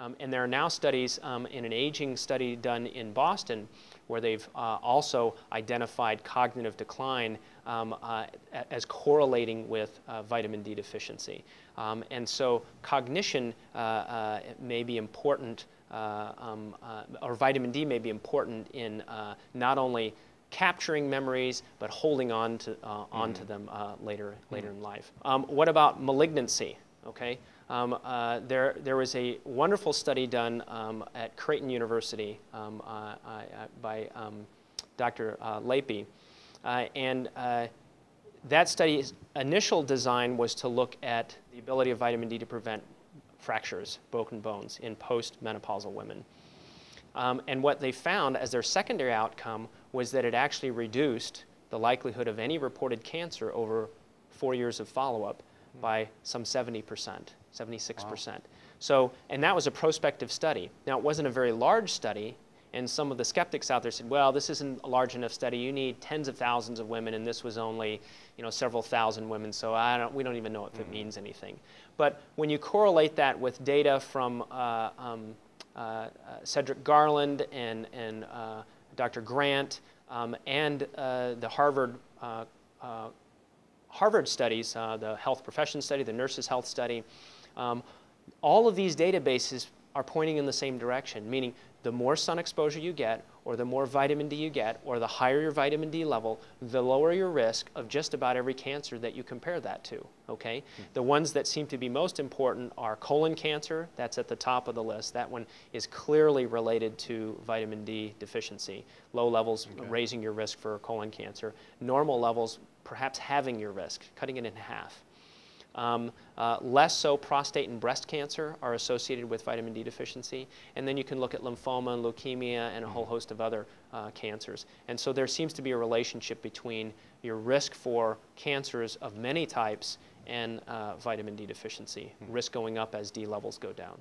Um, and there are now studies um, in an aging study done in Boston where they've uh, also identified cognitive decline um, uh, as correlating with uh, vitamin D deficiency. Um, and so cognition uh, uh, may be important, uh, um, or vitamin D may be important in not only capturing memories, but holding on to, uh, onto mm. them uh, later, later mm. in life. Um, what about malignancy? Okay, um, uh, there, there was a wonderful study done um, at Creighton University um, uh, uh, by um, Dr. Uh, Lappe, and that study's initial design was to look at the ability of vitamin D to prevent fractures, broken bones in post-menopausal women. Um, and what they found as their secondary outcome was that it actually reduced the likelihood of any reported cancer over four years of follow-up by some 70%, 76%. Wow. So, and that was a prospective study. Now, it wasn't a very large study, and some of the skeptics out there said, well, this isn't a large enough study. You need tens of thousands of women, and this was only, you know, several thousand women, so I don't, we don't even know if mm it means anything. But when you correlate that with data from uh, um, uh, uh, Cedric Garland and, and uh, Dr. Grant um, and the Harvard Harvard studies, the health profession study, the nurses health study, um, all of these databases are pointing in the same direction, meaning the more sun exposure you get, or the more vitamin D you get, or the higher your vitamin D level, the lower your risk of just about every cancer that you compare that to, okay? Mm -hmm. The ones that seem to be most important are colon cancer, that's at the top of the list. That one is clearly related to vitamin D deficiency. Low levels okay. raising your risk for colon cancer. Normal levels perhaps having your risk, cutting it in half. Um, uh, less so prostate and breast cancer are associated with vitamin D deficiency. And then you can look at lymphoma and leukemia and a whole host of other uh, cancers. And so there seems to be a relationship between your risk for cancers of many types and uh, vitamin D deficiency, risk going up as D levels go down.